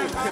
이렇게 아, 네.